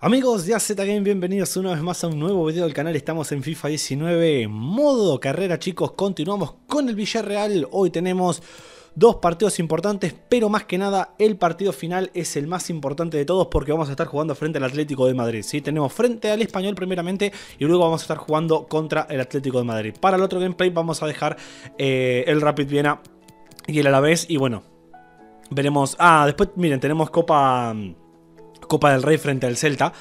Amigos de AZ Game, bienvenidos una vez más a un nuevo video del canal. Estamos en FIFA 19, modo carrera, chicos. Continuamos con el Villarreal. Hoy tenemos dos partidos importantes, pero más que nada, el partido final es el más importante de todos porque vamos a estar jugando frente al Atlético de Madrid. ¿sí? Tenemos frente al Español, primeramente, y luego vamos a estar jugando contra el Atlético de Madrid. Para el otro gameplay, vamos a dejar eh, el Rapid Viena y el Alavés. Y bueno, veremos. Ah, después, miren, tenemos Copa. Copa del Rey frente al Celta.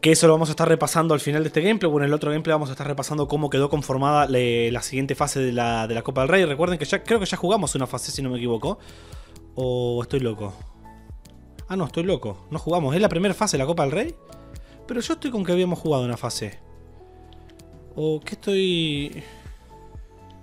Que eso lo vamos a estar repasando al final de este gameplay. Bueno, en el otro gameplay vamos a estar repasando cómo quedó conformada la siguiente fase de la, de la, Copa del Rey. Recuerden que ya creo que ya jugamos una fase, si no me equivoco. O estoy loco. Ah, no, estoy loco. No jugamos. ¿Es la primera fase de la Copa del Rey? Pero yo estoy con que habíamos jugado una fase. ¿O qué estoy...?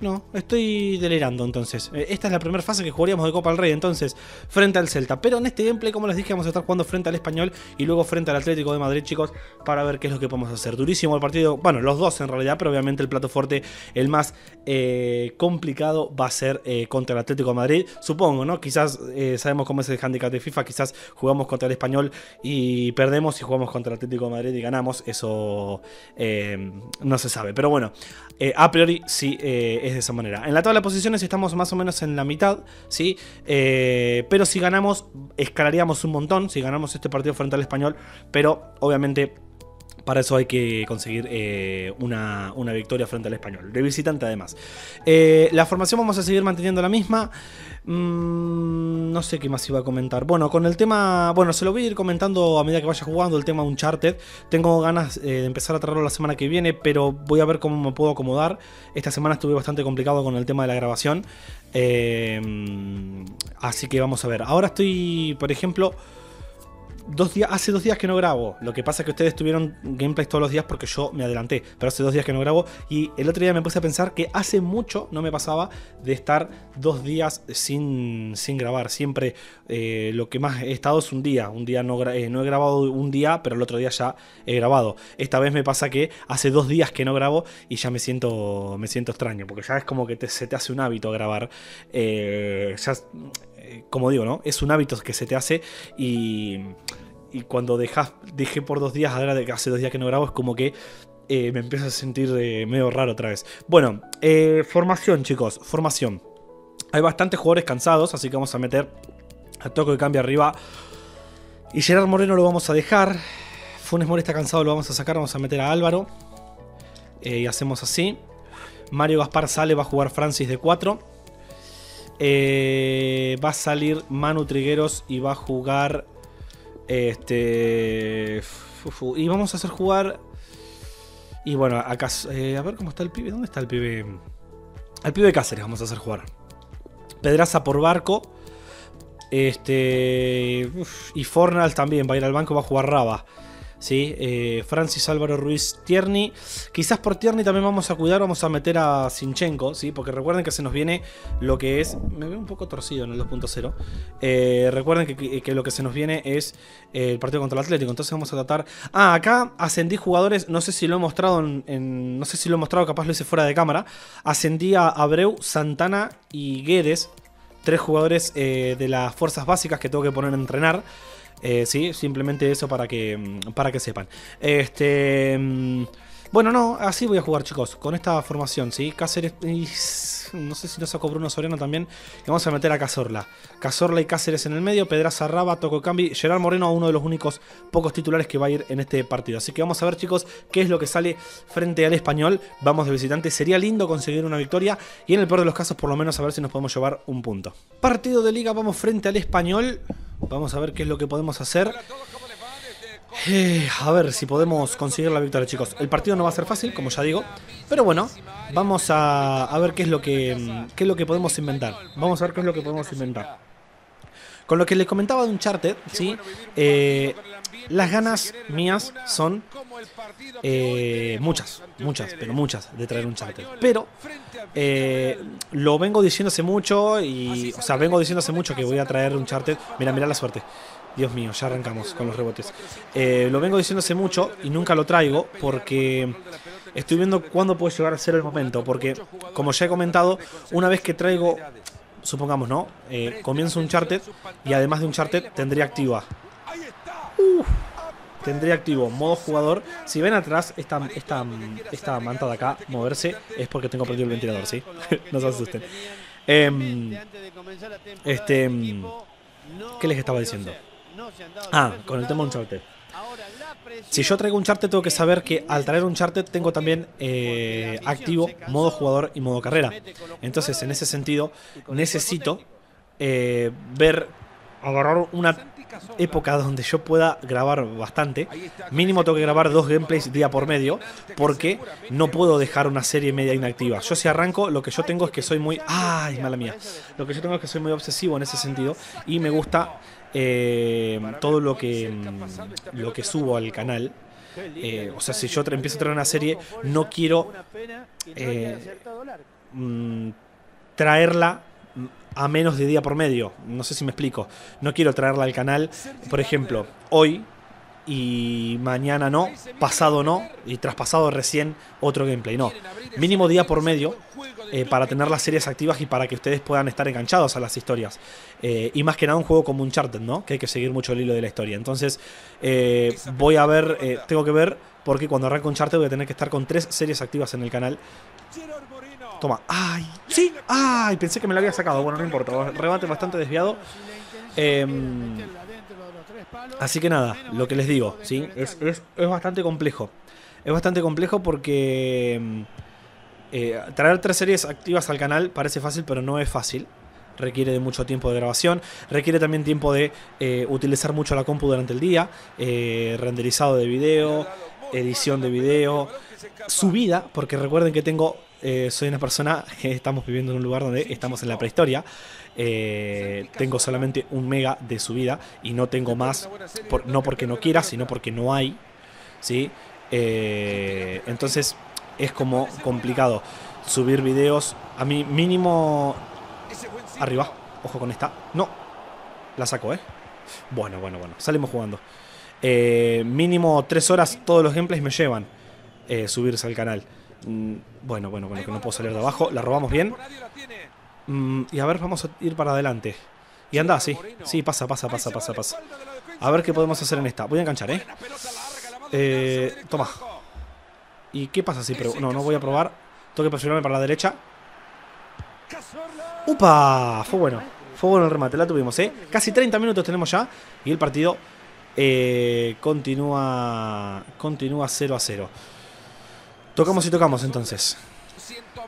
No, estoy delirando entonces. Eh, esta es la primera fase que jugaríamos de Copa del Rey, entonces, frente al Celta. Pero en este gameplay, como les dije, vamos a estar jugando frente al Español y luego frente al Atlético de Madrid, chicos, para ver qué es lo que podemos hacer. Durísimo el partido, bueno, los dos en realidad, pero obviamente el plato fuerte, el más eh, complicado va a ser eh, contra el Atlético de Madrid. Supongo, ¿no? Quizás sabemos cómo es el handicap de FIFA, quizás jugamos contra el Español y perdemos y jugamos contra el Atlético de Madrid y ganamos. Eso no se sabe. Pero bueno, a priori sí de esa manera. En la tabla de posiciones estamos más o menos en la mitad, ¿sí? Eh, pero si ganamos, escalaríamos un montón, si ganamos este partido frente al español, pero obviamente para eso hay que conseguir eh, una, victoria frente al español. De visitante además. Eh, la formación vamos a seguir manteniendo la misma. Mm, no sé qué más iba a comentar. Bueno, con el tema... Bueno, se lo voy a ir comentando a medida que vaya jugando el tema Uncharted. Tengo ganas eh, de empezar a traerlo la semana que viene, pero voy a ver cómo me puedo acomodar. Esta semana estuve bastante complicado con el tema de la grabación. así que vamos a ver. Ahora estoy, por ejemplo dos días, hace dos días que no grabo. Lo que pasa es que ustedes tuvieron gameplays todos los días porque yo me adelanté. Pero hace dos días que no grabo. Y el otro día me puse a pensar que hace mucho no me pasaba de estar dos días sin, sin grabar. Siempre eh, lo que más he estado es un día. Un día no, eh, no he grabado un día, pero el otro día ya he grabado. Esta vez me pasa que hace dos días que no grabo y ya me siento, me siento extraño. Porque ya es como que se te hace un hábito grabar. Eh, ya como digo, ¿no? Es un hábito que se te hace y, y cuando dejé por dos días, ahora hace dos días que no grabo, es como que eh, me empiezo a sentir eh, medio raro otra vez. Bueno, eh, formación, chicos, formación. Hay bastantes jugadores cansados, así que vamos a meter a Toco de cambio arriba. Y Gerard Moreno lo vamos a dejar. Funes Mori está cansado, lo vamos a sacar, vamos a meter a Álvaro. y hacemos así. Mario Gaspar sale, va a jugar Francis de 4. Eh, va a salir Manu Trigueros y va a jugar. Este. Y vamos a hacer jugar. Y bueno, acá. Eh, a ver cómo está el pibe. ¿Dónde está el pibe? Al pibe de Cáceres vamos a hacer jugar. Pedraza por barco. Este. y Fornal también va a ir al banco, va a jugar Raba. ¿Sí? Eh, Francis Álvaro Ruiz Tierney. Quizás por Tierney también vamos a cuidar, vamos a meter a Sinchenko, ¿sí? porque recuerden que se nos viene lo que es. Me veo un poco torcido en el 2.0. Eh, recuerden que, lo que se nos viene es eh, el partido contra el Atlético. Entonces vamos a tratar. Ah, acá ascendí jugadores. No sé si lo he mostrado en, no sé si lo he mostrado, capaz lo hice fuera de cámara. Ascendí a Abreu, Santana y Guedes. Tres jugadores de las fuerzas básicas que tengo que poner a entrenar. Eh, sí, simplemente eso para que, mm, para que sepan. Este. Bueno, no, así voy a jugar, chicos. Con esta formación, ¿sí? Cáceres. no sé si nos sacó Bruno Soriano también. Y vamos a meter a Cazorla. Cazorla y Cáceres en el medio. Pedraza Raba, Toco Cambi. Gerard Moreno, uno de los únicos pocos titulares que va a ir en este partido. Así que vamos a ver, chicos, qué es lo que sale frente al español. Vamos de visitante. Sería lindo conseguir una victoria. Y en el peor de los casos, por lo menos, a ver si nos podemos llevar un punto. Partido de liga, vamos frente al español. Vamos a ver qué es lo que podemos hacer. Eh, a ver si podemos conseguir la victoria, chicos. El partido no va a ser fácil, como ya digo. Pero bueno, vamos a, ver qué es, lo que, qué es lo que podemos inventar. Vamos a ver qué es lo que podemos inventar. Con lo que les comentaba de Uncharted, ¿sí? Eh, las ganas mías son eh, muchas, muchas, pero muchas de traer un Uncharted. Pero lo vengo diciéndose mucho y, o sea, vengo diciéndose mucho que voy a traer un Uncharted. Mira, mira la suerte. Dios mío, ya arrancamos con los rebotes. Eh, lo vengo diciendo hace mucho y nunca lo traigo porque estoy viendo cuándo puede llegar a ser el momento. Porque, como ya he comentado, una vez que traigo, supongamos, ¿no? Eh, comienzo un charter y además de un charter tendría activa. tendré activo modo jugador. Si ven atrás esta, esta, esta manta de acá moverse, es porque tengo perdido el ventilador, ¿sí? no se asusten. Em, este, em, ¿Qué les estaba diciendo? Ah, con el tema Uncharted. Si yo traigo un charter tengo que saber que al traer un charter tengo también eh, activo modo jugador y modo carrera. Entonces, en ese sentido, necesito eh, ver, agarrar una época donde yo pueda grabar bastante. Mínimo tengo que grabar dos gameplays día por medio, porque no puedo dejar una serie media inactiva. Yo si arranco, lo que yo tengo es que soy muy... ¡Ay, mala mía! Lo que yo tengo es que soy muy obsesivo en ese sentido y me gusta eh, todo lo que, lo que subo al canal. Eh, o sea, si yo empiezo a traer una serie, no quiero eh, mm, traerla a menos de día por medio. No sé si me explico. No quiero traerla al canal, por ejemplo, hoy y mañana no, pasado no, y traspasado recién otro gameplay. No, mínimo día por medio eh, para tener las series activas y para que ustedes puedan estar enganchados a las historias. Eh, y más que nada un juego como Uncharted, ¿no? Que hay que seguir mucho el hilo de la historia. Entonces, eh, voy a ver, tengo que ver, porque cuando arranque Uncharted voy a tener que estar con tres series activas en el canal. Toma, ¡ay! ¡Sí! ¡ay! Pensé que me la había sacado. Bueno, no importa, rebate bastante desviado. Em, así que nada, lo que les digo, ¿sí? Es, es, es bastante complejo. Es bastante complejo porque em, eh, traer tres series activas al canal parece fácil, pero no es fácil. Requiere de mucho tiempo de grabación. Requiere también tiempo de eh, utilizar mucho la compu durante el día. Eh, renderizado de video, edición de video, subida, porque recuerden que tengo, soy una persona, estamos viviendo en un lugar donde estamos en la prehistoria. Tengo solamente un mega de subida y no tengo más, no porque no quiera, sino porque no hay. ¿sí? entonces es como complicado subir videos. A mí mínimo... Arriba. Ojo con esta. No. La saco, ¿eh? Bueno, bueno, bueno. Salimos jugando. Eh, mínimo tres horas todos los gameplays me llevan eh, subirse al canal. Mm, bueno, bueno, bueno, que no puedo salir de abajo. La robamos bien. Mm, y a ver, vamos a ir para adelante. Y anda, sí. Sí, pasa, pasa, pasa, pasa, pasa. A ver qué podemos hacer en esta. Voy a enganchar, ¿eh? eh toma. ¿Y qué pasa si pero No, no voy a probar. Tengo que presionarme para la derecha. ¡Upa! Fue bueno. Fue bueno el remate, la tuvimos, ¿eh? Casi 30 minutos tenemos ya. Y el partido eh, continúa, continúa 0 a 0. Tocamos y tocamos entonces.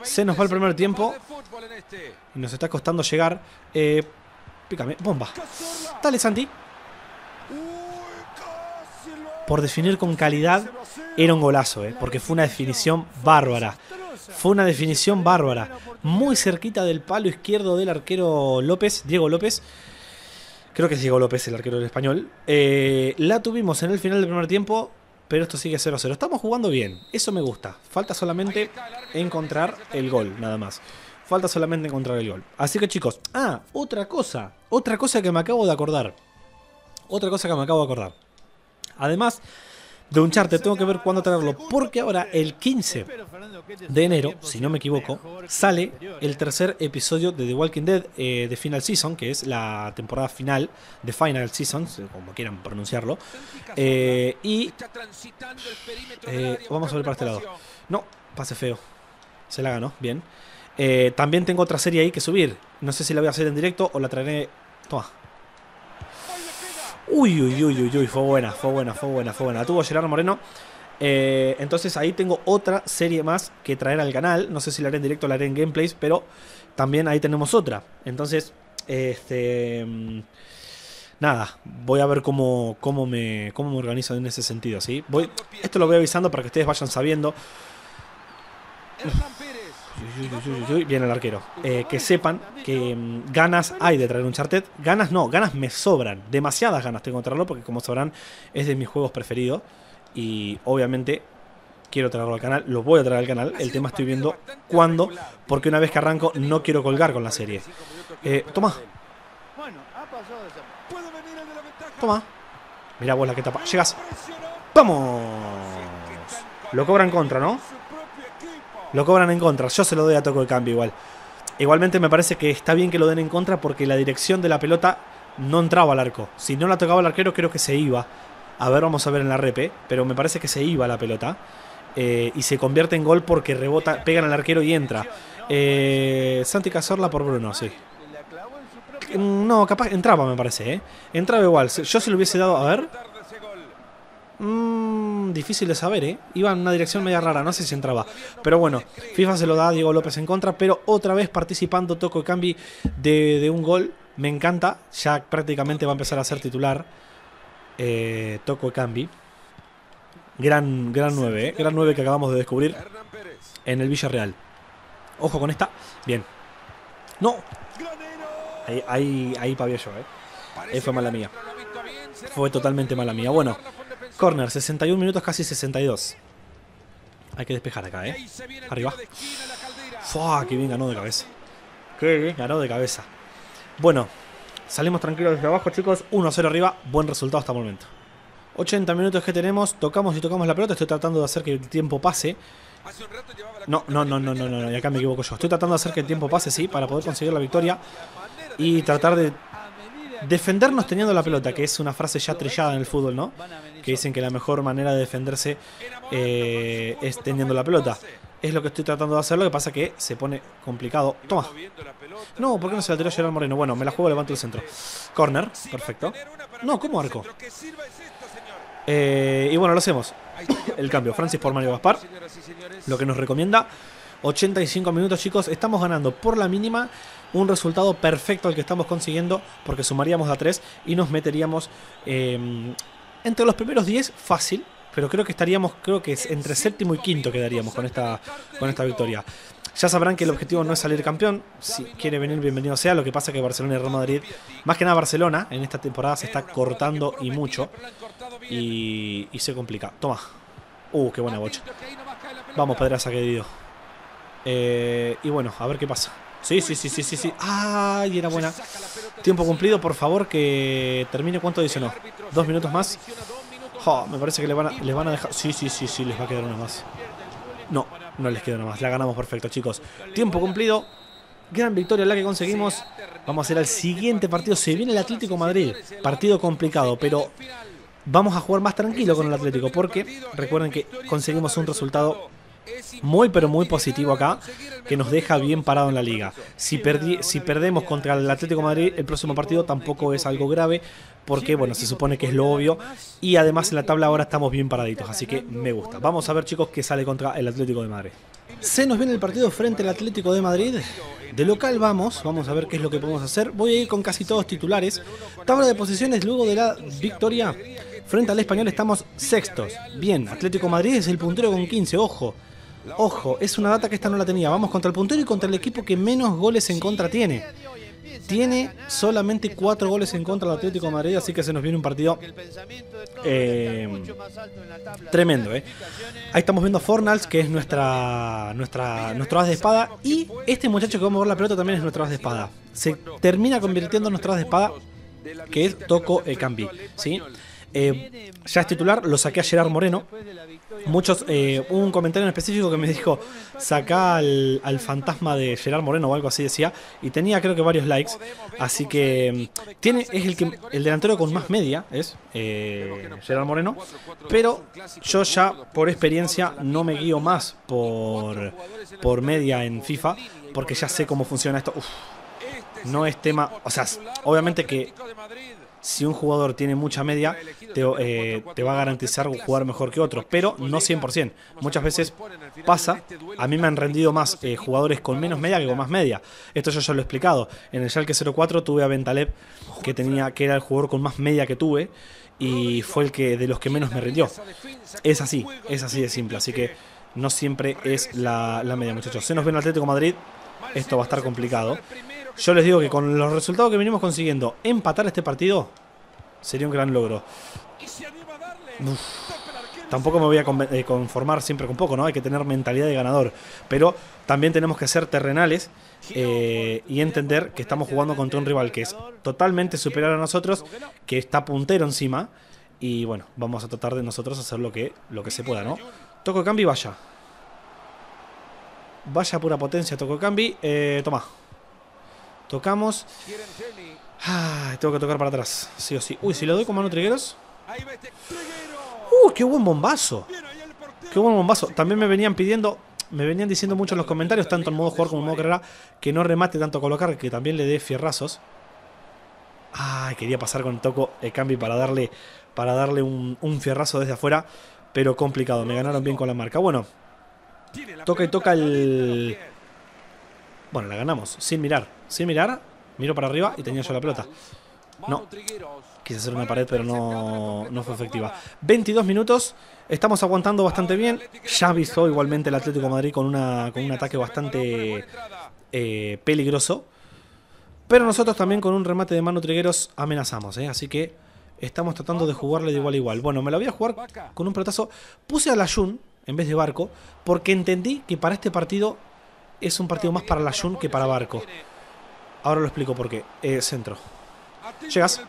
Se nos va el primer tiempo. Y nos está costando llegar. Eh, pícame, bomba. Dale, Santi por definir con calidad, era un golazo, ¿eh? porque fue una definición bárbara. Fue una definición bárbara. Muy cerquita del palo izquierdo del arquero López, Diego López. Creo que es Diego López el arquero del español. Eh, la tuvimos en el final del primer tiempo, pero esto sigue 0-0. Estamos jugando bien, eso me gusta. Falta solamente encontrar el gol, nada más. Falta solamente encontrar el gol. Así que chicos, ah, otra cosa. Otra cosa que me acabo de acordar. Otra cosa que me acabo de acordar. Además de un charter, tengo que ver cuándo traerlo, porque ahora el 15 de enero, si no me equivoco, sale el tercer episodio de The Walking Dead eh, de Final Season, que es la temporada final de Final Season, como quieran pronunciarlo. Eh, y eh, vamos a ver para este lado. No, pase feo. Se la ganó, bien. también tengo otra serie ahí que subir. No sé si la voy a hacer en directo o la traeré. Toma, Uy, uy, uy, uy, uy, fue buena, fue buena, fue buena, fue buena. La tuvo Gerardo Moreno. Eh, entonces ahí tengo otra serie más que traer al canal. No sé si la haré en directo o la haré en gameplays, pero también ahí tenemos otra. Entonces, este... Mm, nada, voy a ver cómo, cómo, me, cómo me organizo en ese sentido, ¿sí? Voy, esto lo voy avisando para que ustedes vayan sabiendo. Viene el arquero. Eh, que sepan que mm, ganas hay de traer un chartet. Ganas no, ganas me sobran. Demasiadas ganas tengo de traerlo porque como sabrán es de mis juegos preferidos. Y obviamente quiero traerlo al canal. Lo voy a traer al canal. El tema estoy viendo cuándo. Porque una vez que arranco no quiero colgar con la serie. Eh, toma. Toma. Mira vos la que tapa. Llegas. ¡Vamos! Lo cobra en contra, ¿no? Lo cobran en contra. Yo se lo doy a toco de cambio igual. Igualmente me parece que está bien que lo den en contra porque la dirección de la pelota no entraba al arco. Si no la tocaba el arquero creo que se iba A ver, vamos a ver en la repe. Pero me parece que se iba la pelota. Eh, y se convierte en gol porque rebota, pegan al arquero y entra. Eh, Santi Cazorla por Bruno, sí. No, capaz entraba, me parece, ¿eh? Entraba igual. Yo se lo hubiese dado. A ver. Mmm, difícil de saber, ¿eh? Iba en una dirección media rara, no sé si entraba. Pero bueno, FIFA se lo da a Diego López en contra, pero otra vez participando Toco Cambi de, de un gol. Me encanta, ya prácticamente va a empezar a ser titular eh, Toco Cambi. Gran, gran 9, ¿eh? Gran 9 que acabamos de descubrir en el Villarreal. Ojo con esta. Bien. ¡No! Ahí, ahí, ahí pavié yo, ¿eh? Ahí fue mala mía. Fue totalmente mala mía. Bueno, corner, 61 minutos, casi 62. Hay que despejar acá, ¿eh? Arriba. Fua, qué bien ganó de cabeza. Qué bien ganó de cabeza. Bueno, salimos tranquilos desde abajo, chicos. 1-0 arriba. Buen resultado hasta el momento. 80 minutos que tenemos. Tocamos y tocamos la pelota. Estoy tratando de hacer que el tiempo pase. No, no, no, no, no, no, no, y acá me equivoco yo. Estoy tratando de hacer que el tiempo pase, sí, para poder conseguir la victoria y tratar de defendernos teniendo la pelota, que es una frase ya trillada en el fútbol, ¿no? Que dicen que la mejor manera de defenderse eh, es teniendo la pelota. Es lo que estoy tratando de hacer, lo que pasa que se pone complicado. Toma. No, ¿por qué no se la tiró Gerard Moreno? Bueno, me la juego, levanto el centro. Corner, perfecto. No, ¿cómo arco? Eh, y bueno, lo hacemos. El cambio, Francis por Mario Gaspar. Lo que nos recomienda 85 minutos, chicos. Estamos ganando por la mínima un resultado perfecto al que estamos consiguiendo porque sumaríamos a 3 y nos meteríamos em, entre los primeros 10 fácil. Pero creo que estaríamos, creo que entre séptimo y quinto quedaríamos con esta, con esta victoria. Ya sabrán que el objetivo no es salir campeón. Si quiere venir, bienvenido sea. Lo que pasa es que Barcelona y Real Madrid, más que nada Barcelona, en esta temporada se está cortando y mucho. Y, y se complica. Toma. Uh, qué buena bocha. Vamos, Pedraza, querido. Eh, y bueno, a ver qué pasa. Sí, sí, sí, sí, sí, sí. ¡Ay, era buena! Tiempo cumplido, por favor, que termine. ¿Cuánto dice no? ¿Dos minutos más? me parece que van, a, les van a dejar... Sí, sí, sí, sí, les va a quedar una más. No, no les queda una más. La ganamos perfecto, chicos. Tiempo cumplido. Gran victoria la que conseguimos. Vamos a hacer al siguiente partido. Se viene el Atlético Madrid. Partido complicado, pero vamos a jugar más tranquilo con el Atlético. Porque recuerden que conseguimos un resultado muy pero muy positivo acá, que nos deja bien parado en la liga. Si, si perdemos contra el Atlético Madrid, el próximo partido tampoco es algo grave, porque bueno, se supone que es lo obvio, y además en la tabla ahora estamos bien paraditos, así que me gusta. Vamos a ver chicos qué sale contra el Atlético de Madrid. Se nos viene el partido frente al Atlético de Madrid. De local vamos, vamos a ver qué es lo que podemos hacer. Voy a ir con casi todos titulares. Tabla de posiciones luego de la victoria frente al Español estamos sextos. Bien, Atlético Madrid es el puntero con 15, ojo. Ojo, es una data que esta no la tenía. Vamos contra el puntero y contra el equipo que menos goles en contra tiene. Tiene solamente 4 goles en contra del Atlético de Madrid, así que se nos viene un partido eh, tremendo. Eh. Ahí estamos viendo a Fornals, que es nuestra, nuestra, nuestro as de espada. Y este muchacho que vamos a ver la pelota también es nuestro as de espada. Se termina convirtiendo en nuestro as de espada, que es Toco Cambi. ¿sí? Eh, ya es titular, lo saqué a Gerard Moreno. Muchos, eh, un comentario en específico que me dijo, saca al, fantasma de Gerard Moreno o algo así decía, y tenía creo que varios likes, así que mm, tiene es el que el delantero con más media, es eh, Gerard Moreno, pero yo ya por experiencia no me guío más por, por media en FIFA, porque ya sé cómo funciona esto. no es tema, o sea, obviamente que si un jugador tiene mucha media, eh, te, va a garantizar jugar mejor que otros, pero no 100%. Muchas veces pasa, a mí me han rendido más eh, jugadores con menos media que con más media. Esto yo ya lo he explicado. En el Schalke 04 tuve a Bentaleb, que, tenía, que era el jugador con más media que tuve, y fue el que de los que menos me rindió. Es así, es así de simple, así que no siempre es la, la media, muchachos. Se nos viene Atlético Madrid, esto va a estar complicado. Yo les digo que con los resultados que venimos consiguiendo, empatar este partido sería un gran logro. tampoco me voy a eh, conformar siempre con poco, ¿no? Hay que tener mentalidad de ganador. Pero también tenemos que ser terrenales eh, y entender que estamos jugando contra un rival que es totalmente superior a nosotros, que está puntero encima. Y bueno, vamos a tratar de nosotros hacer lo que, lo que se pueda, ¿no? Toco cambio y vaya. Vaya pura potencia, toco cambio. Eh, toma. Tocamos. tengo que tocar para atrás, sí o sí. Uy, si lo doy con mano trigueros. ¡Uh, qué buen bombazo! ¡Qué buen bombazo! También me venían pidiendo, me venían diciendo mucho en los comentarios, tanto en modo jugador como en modo carrera, que no remate tanto a colocar, que también le dé fierrazos. Ay, quería pasar con Toco el cambio para darle, para darle un, un fierrazo desde afuera, pero complicado. Me ganaron bien con la marca. Bueno, toca y toca el... Bueno, la ganamos, sin mirar. Sin mirar, miro para arriba y tenía yo la pelota. No, quise hacer una pared, pero no, no fue efectiva. 22 minutos, estamos aguantando bastante bien. Ya avisó igualmente el Atlético Madrid con, una, con un ataque bastante eh, peligroso. Pero nosotros también con un remate de mano trigueros amenazamos, ¿eh? así que estamos tratando de jugarle de igual a igual. Bueno, me la voy a jugar con un pelotazo. Puse a la Jun en vez de Barco porque entendí que para este partido es un partido más para la Jun que para Barco. Ahora lo explico por qué. Eh, centro. Llegas.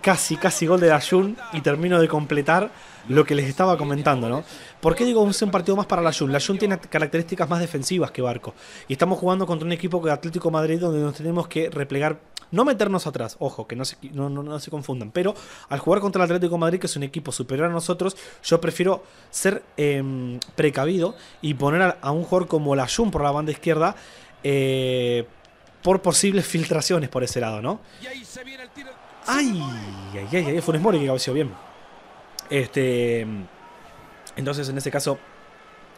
Casi, casi gol de la Jun y termino de completar lo que les estaba comentando, ¿no? ¿Por qué digo es un partido más para la Jun? La Jun tiene características más defensivas que Barco. Y estamos jugando contra un equipo que Atlético Madrid donde nos tenemos que replegar no meternos atrás, ojo, que no se, no, no, se confundan. Pero al jugar contra el Atlético Madrid, que es un equipo superior a nosotros, yo prefiero ser em, precavido y poner a, un jugador como la Jun por la banda izquierda eh, por posibles filtraciones por ese lado, ¿no? ¡Ay! ¡Ay, ay, ay! Fue un Mori que cabeció bien. Este. Entonces, en este caso,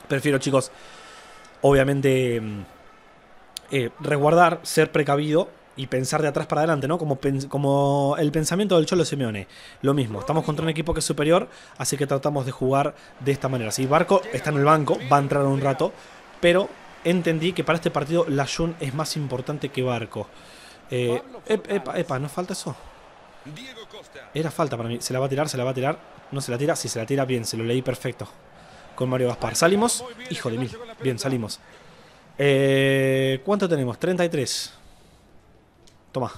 prefiero, chicos, obviamente, mm, eh, resguardar, ser precavido y pensar de atrás para adelante, ¿no? Como, como el pensamiento del Cholo Simeone. Lo mismo, estamos contra un equipo que es superior, así que tratamos de jugar de esta manera. Si Barco está en el banco, va a entrar un rato, pero entendí que para este partido la Jun es más importante que Barco. Eh, epa, epa, ¿no falta eso? Era falta para mí. ¿Se la va a tirar? ¿Se la va a tirar? ¿No se la tira? Si se la tira, bien. Se lo leí perfecto. Con Mario Gaspar. ¿Salimos? Hijo de mí. Bien, salimos. Eh, ¿Cuánto tenemos? 33. Toma.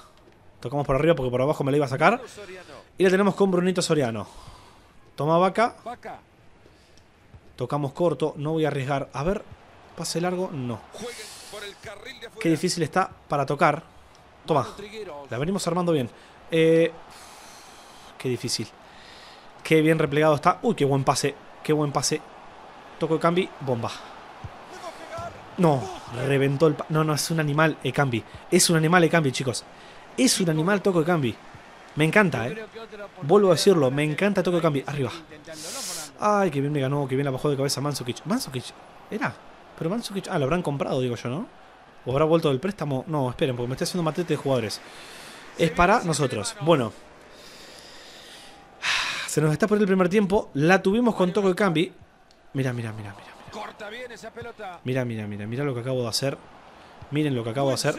Tocamos por arriba porque por abajo me la iba a sacar. Y la tenemos con Brunito Soriano. Toma vaca. Tocamos corto. No voy a arriesgar. A ver. Pase largo. No. Qué difícil está para tocar. Toma. La venimos armando bien. Eh, qué difícil. Qué bien replegado está. Uy, qué buen pase. Qué buen pase. Toco de cambi. Bomba. No, reventó el... No, no, es un animal Ekambi. Es un animal Ekambi, chicos. Es un animal Toco de Cambi. Me encanta, ¿eh? Vuelvo a decirlo, me encanta Toco de Cambi. Arriba. Ay, que bien me ganó, que bien la bajó de cabeza Mansukic. ¿Mansukic? ¿Era? Pero Mansukic... Ah, lo habrán comprado, digo yo, ¿no? ¿O habrá vuelto del préstamo? No, esperen, porque me estoy haciendo matete de jugadores. Es para nosotros. Bueno. Se nos está por el primer tiempo. La tuvimos con Toco de Cambi. Mira, mira, mira, mira. Corta bien esa pelota. Mira, mira, mira, mira lo que acabo de hacer. Miren lo que acabo de hacer.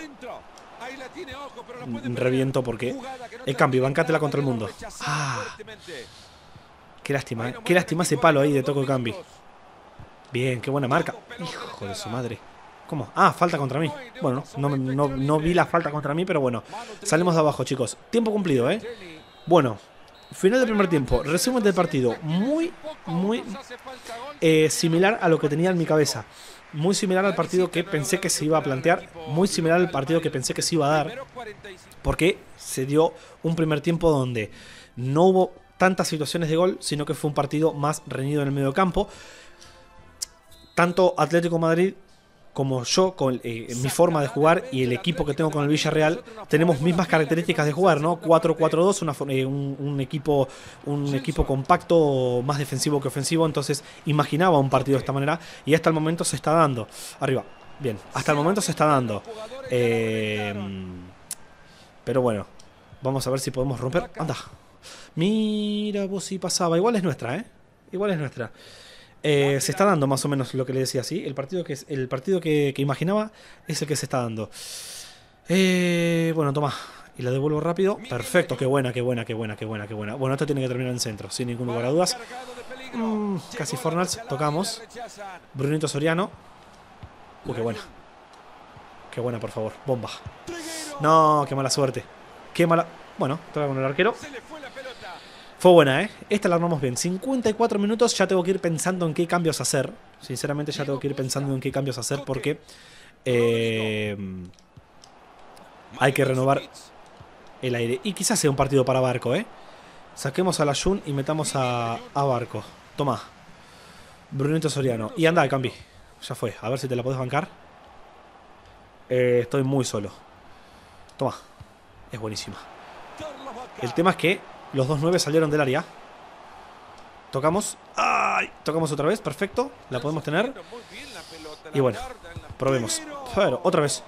Reviento porque el cambio, bancátela contra el mundo. Ah. Qué lástima, ¿eh? qué lástima ese palo ahí de toco de cambio. Bien, qué buena marca. Hijo de su madre. ¿Cómo? Ah, falta contra mí. Bueno, no, no, no vi la falta contra mí, pero bueno. Salimos de abajo, chicos. Tiempo cumplido, ¿eh? Bueno, Final del primer tiempo, resumen del partido. Muy, muy eh, similar a lo que tenía en mi cabeza. Muy similar al partido que pensé que se iba a plantear. Muy similar al partido que pensé que se iba a dar. Porque se dio un primer tiempo donde no hubo tantas situaciones de gol, sino que fue un partido más reñido en el medio campo. Tanto Atlético Madrid como yo, con eh, mi forma de jugar y el equipo que tengo con el Villarreal, tenemos mismas características de jugar, ¿no? 4-4-2, eh, un, equipo, un equipo compacto, más defensivo que ofensivo, entonces imaginaba un partido de esta manera y hasta el momento se está dando. Arriba, bien, hasta el momento se está dando. Eh, pero bueno, vamos a ver si podemos romper. Anda, mira vos si pasaba, igual es nuestra, ¿eh? Igual es nuestra. Eh, se está dando más o menos lo que le decía, ¿sí? El partido que, el partido que, imaginaba es el que se está dando. Eh, bueno, toma. Y la devuelvo rápido. Perfecto, qué buena, qué buena, qué buena, qué buena, qué buena. Bueno, esto tiene que terminar en centro, sin ningún lugar a dudas. Mm, casi Fornals, tocamos. Brunito Soriano. Uy, qué buena. Qué buena, por favor. Bomba. No, qué mala suerte. Qué mala... Bueno, toca con el arquero. Fue buena, ¿eh? Esta la armamos bien. 54 minutos, ya tengo que ir pensando en qué cambios hacer. Sinceramente ya tengo que ir pensando en qué cambios hacer porque... Eh, hay que renovar el aire. Y quizás sea un partido para Barco, ¿eh? Saquemos a la Jun y metamos a, a Barco. Toma. Brunito Soriano. Y anda, Cambi. Ya fue. A ver si te la podés bancar. Eh, estoy muy solo. Toma. Es buenísima. El tema es que los dos nueve salieron del área. Tocamos. ¡Ay! Tocamos otra vez. Perfecto. La podemos tener. Y bueno. Probemos. Pero, otra vez.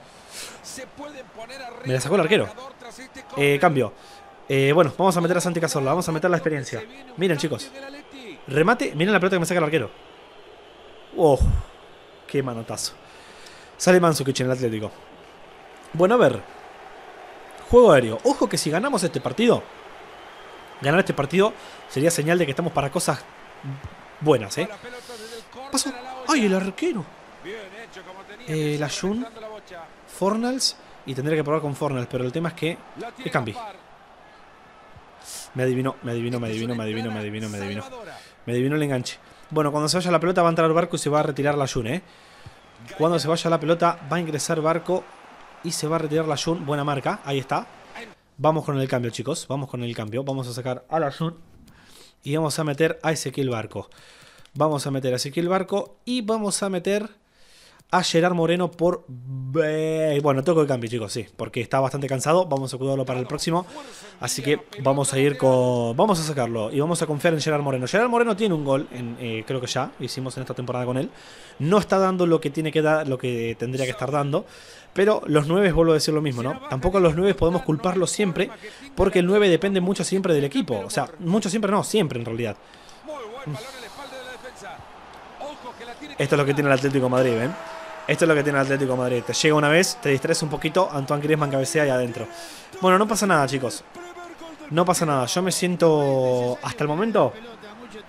Me la sacó el arquero. Eh, cambio. Eh, bueno, vamos a meter a Santi Cazorla. Vamos a meter la experiencia. Miren, chicos. Remate. Miren la pelota que me saca el arquero. ¡Oh! ¡Qué manotazo! Sale Mansukic en el Atlético. Bueno, a ver. Juego aéreo. Ojo que si ganamos este partido, ganar este partido sería señal de que estamos para cosas buenas, ¿eh? Pasó. ¡Ay, el arquero! Eh, la Jun, Fornals y tendría que probar con Fornals, pero el tema es que... ¿Qué cambie? Me adivinó, me adivinó, me adivinó, me adivinó, me adivinó, me adivinó. Me adivinó el enganche. Bueno, cuando se vaya la pelota va a entrar barco y se va a retirar la Jun, ¿eh? Cuando se vaya la pelota va a ingresar barco y se va a retirar la Jun. Buena marca, ahí está. Vamos con el cambio, chicos. Vamos con el cambio. Vamos a sacar a la y vamos a meter a Ezequiel Barco. Vamos a meter a Ezequiel Barco y vamos a meter a Gerard Moreno por... Bueno, toco el cambio, chicos, sí, porque está bastante cansado. Vamos a cuidarlo para el próximo. Así que vamos a ir con... Vamos a sacarlo y vamos a confiar en Gerard Moreno. Gerard Moreno tiene un gol, eh, creo que ya, hicimos en esta temporada con él. No está dando lo que tiene que dar, lo que tendría que estar dando. Pero los 9, vuelvo a decir lo mismo, ¿no? Tampoco los 9 podemos culparlos siempre, porque el 9 depende mucho siempre del equipo. O sea, mucho siempre no, siempre en realidad. Esto es lo que tiene el Atlético Madrid, ¿ven? Esto es lo que tiene el Atlético Madrid. Te llega una vez, te distraes un poquito, Antoine Griezmann cabecea ahí adentro. Bueno, no pasa nada, chicos. No pasa nada. Yo me siento, hasta el momento,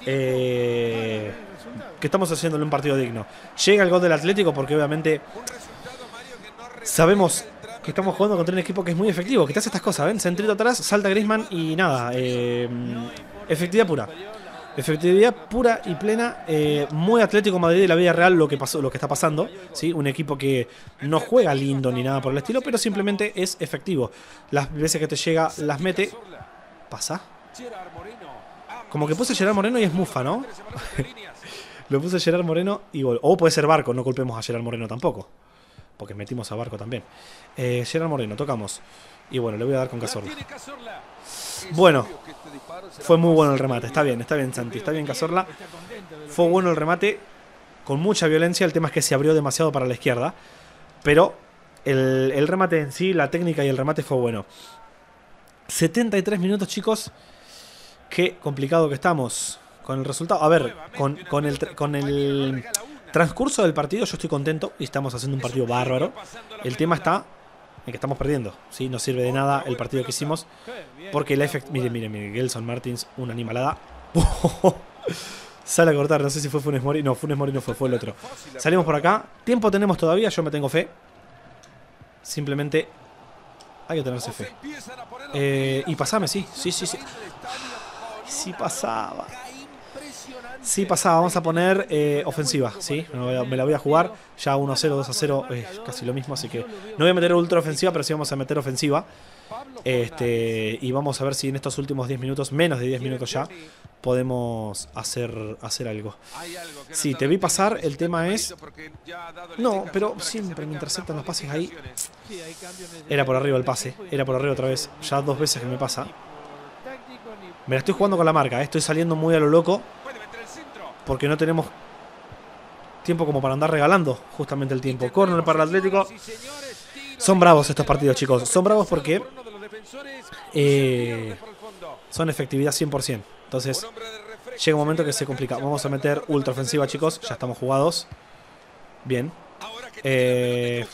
eh, que estamos haciéndole un partido digno. Llega el gol del Atlético porque obviamente sabemos que estamos jugando contra un equipo que es muy efectivo, que te hace estas cosas, ¿ven? Centrito atrás, salta Griezmann y nada. Eh, efectividad pura. Efectividad pura y plena, eh, muy Atlético Madrid de la vida real lo que lo que está pasando, ¿sí? Un equipo que no juega lindo ni nada por el estilo, pero simplemente es efectivo. Las veces que te llega las mete. ¿Pasa? Como que puse Gerard Moreno y es mufa, ¿no? lo puse Gerard Moreno y gol. O puede ser Barco, no culpemos a Gerard Moreno tampoco. Porque metimos a Barco también. Eh, Gerard Moreno, tocamos. Y bueno, le voy a dar con Cazorla. Bueno, fue muy bueno el remate. Está bien, está bien, Santi. Está bien, Cazorla. Fue bueno el remate. Con mucha violencia. El tema es que se abrió demasiado para la izquierda. Pero el, el remate en sí, la técnica y el remate fue bueno. 73 minutos, chicos. Qué complicado que estamos con el resultado. A ver, con, con, el, con el transcurso del partido yo estoy contento y estamos haciendo un partido bárbaro. El tema está en que estamos perdiendo. ¿sí? No sirve de nada el partido que hicimos. Porque el efecto... Miren, miren, miren. Gelson Martins, una animalada. Sale a cortar, no sé si fue Funes Mori. No, Funes Mori no fue, fue el otro. Salimos por acá. Tiempo tenemos todavía, yo me tengo fe. Simplemente hay que tenerse fe. Eh, y pasame, sí, sí, sí, sí. Sí pasaba. Sí pasaba, vamos a poner eh, ofensiva, ¿sí? Me, la voy a jugar. Ya 1 a 0, 2 a 0, eh, casi lo mismo, así que no voy a meter ultra ofensiva, pero sí vamos a meter ofensiva. Este, y vamos a ver si en estos últimos 10 minutos, menos de 10 minutos ya, podemos hacer, hacer algo. Sí, te vi pasar, el tema es... No, pero siempre me interceptan los pases ahí. Era por arriba el pase, era por arriba otra vez. Ya dos veces que me pasa. Me la estoy jugando con la marca, eh, estoy saliendo muy a lo loco porque no tenemos tiempo como para andar regalando justamente el tiempo. Corner para el Atlético. Son bravos estos partidos, chicos. Son bravos porque eh, son efectividad 100%. Entonces, llega un momento que se complica. Vamos a meter ultra ofensiva, chicos. Ya estamos jugados. Bien. Eh,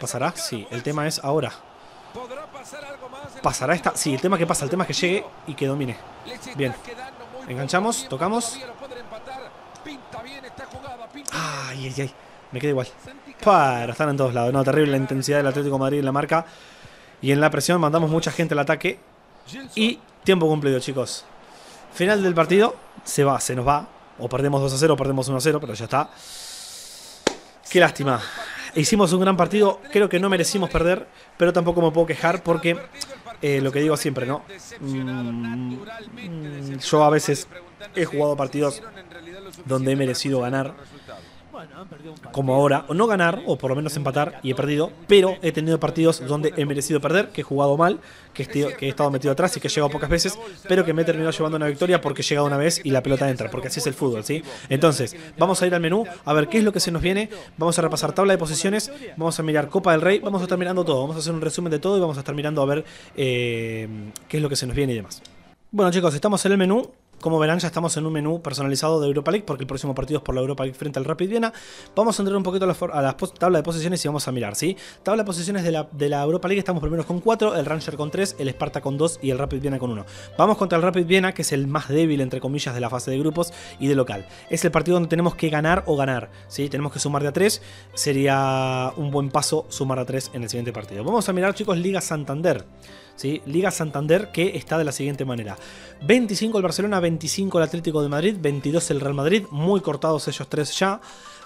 ¿Pasará? Sí. El tema es ahora. ¿Pasará esta? Sí, el tema que pasa. El tema es que llegue y que domine. Bien. Enganchamos, tocamos. Ay, ay, ay. Me queda igual. Para, están en todos lados. No, terrible la intensidad del Atlético Madrid en la marca. Y en la presión mandamos mucha gente al ataque. Y tiempo cumplido, chicos. Final del partido. Se va, se nos va. O perdemos 2 a 0 o perdemos 1 a 0, pero ya está. Qué lástima. hicimos un gran partido, creo que no merecimos perder, pero tampoco me puedo quejar porque eh, lo que digo siempre, ¿no? Mm, mm, yo a veces he jugado partidos donde he merecido ganar como ahora, o no ganar, o por lo menos empatar, y he perdido, pero he tenido partidos donde he merecido perder, que he jugado mal, que, he estado metido atrás y que he llegado pocas veces, pero que me he terminado llevando una victoria porque he llegado una vez y la pelota entra, porque así es el fútbol, ¿sí? Entonces, vamos a ir al menú, a ver qué es lo que se nos viene, vamos a repasar tabla de posiciones, vamos a mirar Copa del Rey, vamos a estar mirando todo, vamos a hacer un resumen de todo y vamos a estar mirando a ver eh, qué es lo que se nos viene y demás. Bueno chicos, estamos en el menú, como verán, ya estamos en un menú personalizado de Europa League, porque el próximo partido es por la Europa League frente al Rapid Viena. Vamos a entrar un poquito a la, tabla de posiciones y vamos a mirar, ¿sí? Tabla de posiciones de la, Europa League estamos primero con 4, el Ranger con 3, el Sparta con 2 y el Rapid Viena con 1. Vamos contra el Rapid Viena, que es el más débil, entre comillas, de la fase de grupos y de local. Es el partido donde tenemos que ganar o ganar, ¿sí? Tenemos que sumar de a 3, sería un buen paso sumar a 3 en el siguiente partido. Vamos a mirar, chicos, Liga Santander. Liga Santander que está de la siguiente manera. 25 el Barcelona, 25 el Atlético de Madrid, 22 el Real Madrid, muy cortados ellos tres ya.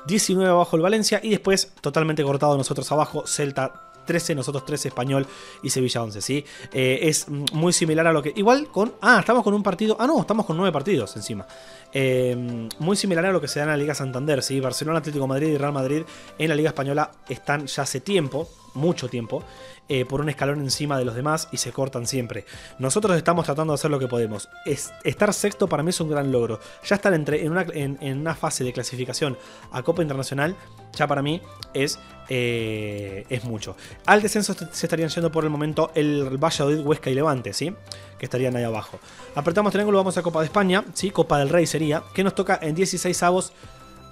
19 abajo el Valencia y después totalmente cortado nosotros abajo, Celta 13, nosotros 13 Español y Sevilla 11, ¿sí? Eh, es muy similar a lo que... Igual con... Ah, estamos con un partido... Ah, no, estamos con 9 partidos encima. Eh, muy similar a lo que se da en la Liga Santander, ¿sí? Barcelona, Atlético Madrid y Real Madrid en la Liga Española están ya hace tiempo, mucho tiempo, eh, por un escalón encima de los demás y se cortan siempre. Nosotros estamos tratando de hacer lo que podemos. estar sexto para mí es un gran logro. Ya estar entre, en, una, en, una fase de clasificación a Copa Internacional, ya para mí es, eh, es mucho. Al descenso se estarían yendo por el momento el Valladolid, Huesca y Levante, ¿sí? Que estarían ahí abajo. Apretamos triángulo, vamos a Copa de España, ¿sí? Copa del Rey sería, que nos toca en 16 avos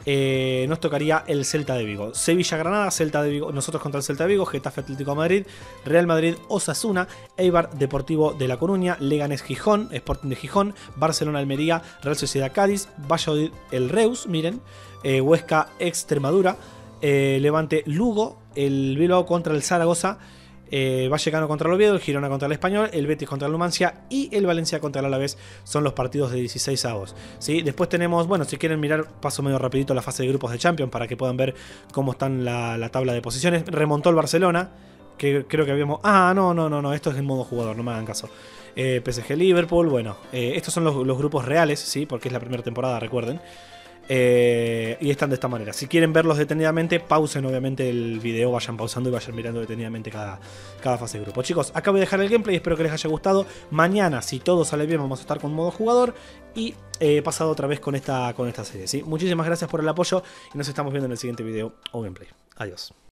eh, nos tocaría el Celta de Vigo. Sevilla-Granada, Celta de Vigo, nosotros contra el Celta de Vigo, Getafe Atlético de Madrid, Real Madrid, Osasuna, Eibar Deportivo de La Coruña, Leganés Gijón, Sporting de Gijón, Barcelona Almería, Real Sociedad Cádiz, Valladolid El Reus, miren, eh, Huesca Extremadura, eh, Levante Lugo, el Bilbao contra el Zaragoza. Eh, Vallecano contra el Oviedo, el Girona contra el Español, el Betis contra el Numancia y el Valencia contra el Alavés son los partidos de 16 avos. ¿sí? Después tenemos, bueno, si quieren mirar, paso medio rapidito la fase de grupos de Champions para que puedan ver cómo están la, tabla de posiciones. Remontó el Barcelona, que creo que habíamos... Ah, no, no, no, no, esto es en modo jugador, no me hagan caso. Eh, PSG Liverpool, bueno, eh, estos son los, los, grupos reales, ¿sí? Porque es la primera temporada, recuerden. Eh, y están de esta manera. Si quieren verlos detenidamente, pausen obviamente el video, vayan pausando y vayan mirando detenidamente cada, cada fase de grupo. Chicos, acabo de dejar el gameplay, espero que les haya gustado. Mañana, si todo sale bien, vamos a estar con modo jugador y he pasado otra vez con esta, con esta serie. ¿sí? Muchísimas gracias por el apoyo y nos estamos viendo en el siguiente video o gameplay. Adiós.